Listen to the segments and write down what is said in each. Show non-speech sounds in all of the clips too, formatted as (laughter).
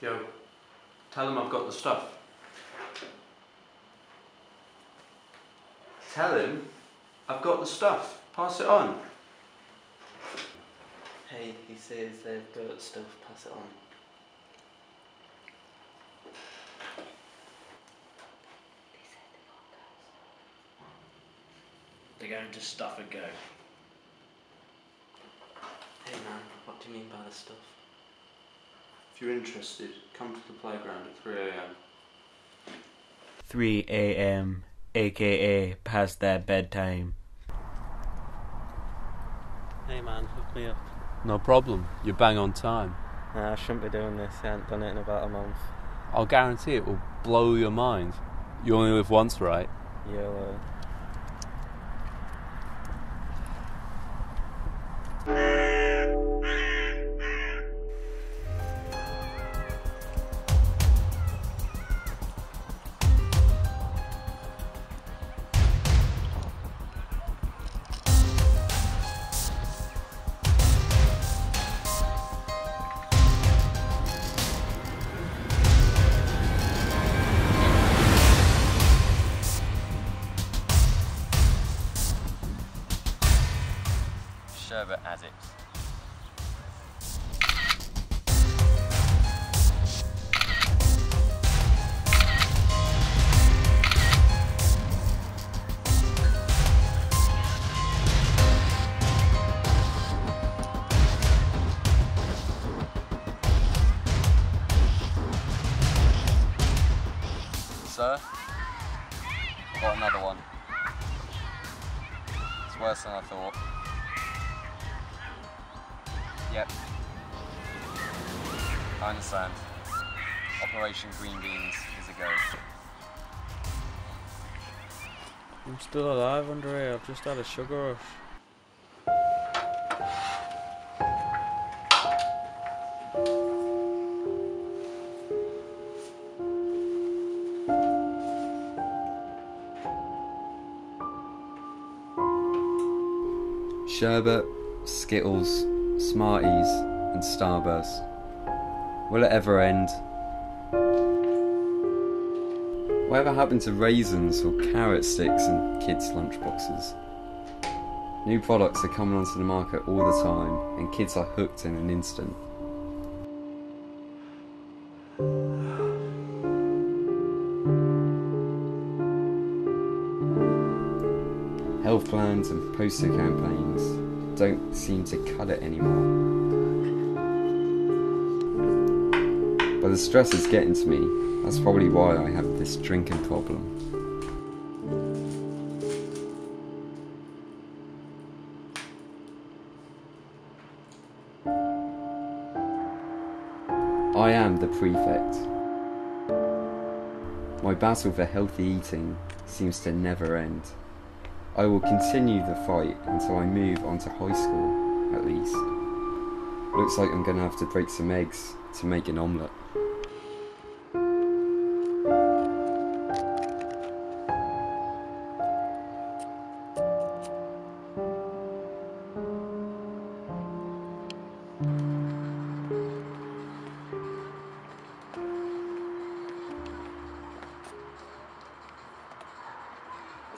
Yo, tell him I've got the stuff. Tell him I've got the stuff. Pass it on. Hey, he says they've got stuff, pass it on. They're going to stuff and go. Hey man, what do you mean by the stuff? If you're interested, come to the playground at 3am. 3 a.m., aka past their bedtime. Hey man, hook me up. No problem. You're bang on time. Nah, I shouldn't be doing this. I haven't done it in about a month. I'll guarantee it will blow your mind. You only live once, right? YOLO. Sherbet addicts. Sir, got another one. It's worse than I thought. Yep. I understand. Operation Green Beans is a go. I'm still alive, Andre. I've just had a sugar rush. Sherbet, Skittles, Smarties, and Starburst. Will it ever end? Whatever happened to raisins or carrot sticks in kids' lunchboxes? New products are coming onto the market all the time, and kids are hooked in an instant. Health plans and poster campaigns don't seem to cut it anymore. But the stress is getting to me. That's probably why I have this drinking problem. I am the prefect. My battle for healthy eating seems to never end. I will continue the fight until I move on to high school, at least. Looks like I'm gonna have to break some eggs to make an omelette.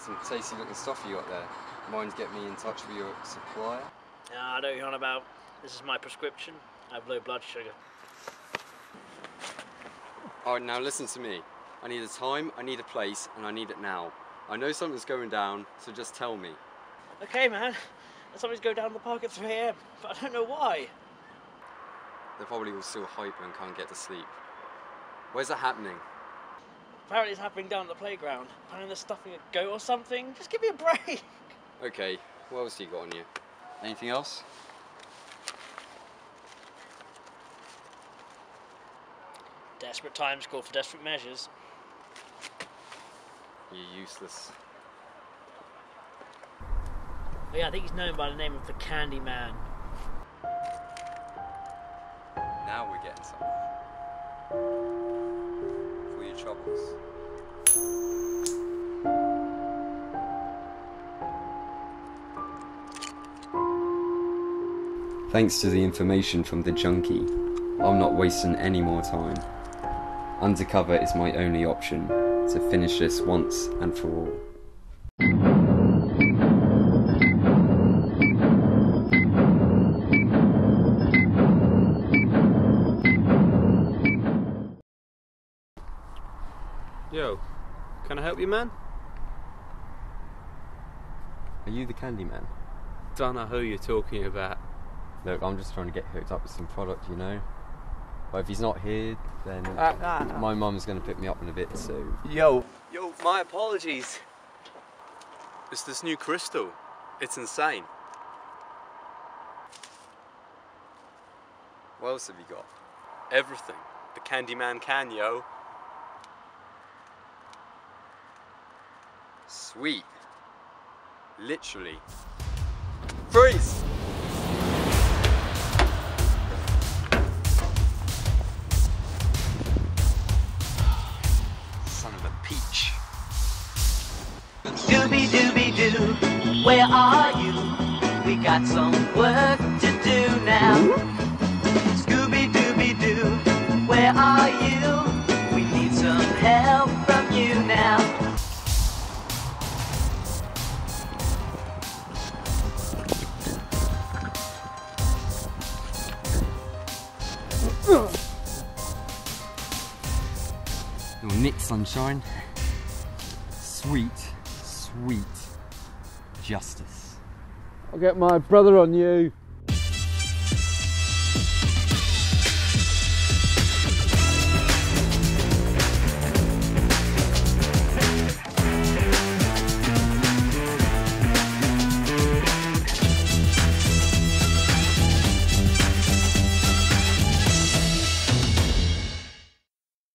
Some tasty looking stuff you got there. Mind get me in touch with your supplier? Ah, I know you're on about. This is my prescription. I have low blood sugar. Alright, now listen to me. I need a time, I need a place, and I need it now. I know something's going down, so just tell me. Okay, man. Somebody's go down the park at 3 a.m., but I don't know why. They're probably all still hyper and can't get to sleep. Where's it happening? Apparently, it's happening down at the playground. Apparently, they're stuffing a goat or something. Just give me a break. (laughs) Okay, what else you got on you? Anything else? Desperate times call for desperate measures. You're useless. But yeah, I think he's known by the name of the Candy Man. Now we're getting somewhere. Your troubles. Thanks to the information from the junkie, I'm not wasting any more time. Undercover is my only option to finish this once and for all. I help you, man? Are you the candy Candyman? Don't know who you're talking about. Look, I'm just trying to get hooked up with some product, you know? But if he's not here, then Uh, my mum's going to pick me up in a bit, so. Yo, yo, my apologies. It's this new crystal. It's insane. What else have you got? Everything. The Candyman can, yo. Sweet. Literally. Freeze! Son of a peach. Dooby dooby doo, where are you? We got some work to do now. Scooby dooby doo, where are you? We need some help sunshine. Sweet, sweet justice. I'll get my brother on you.